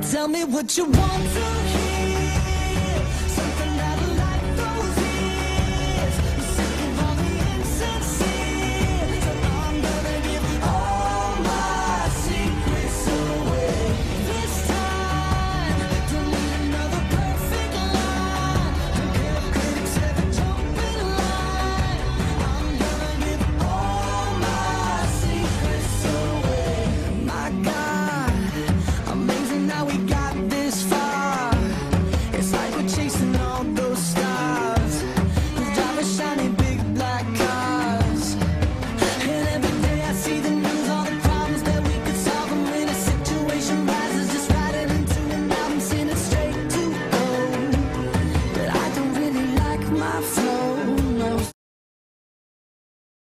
Tell me what you want to hear.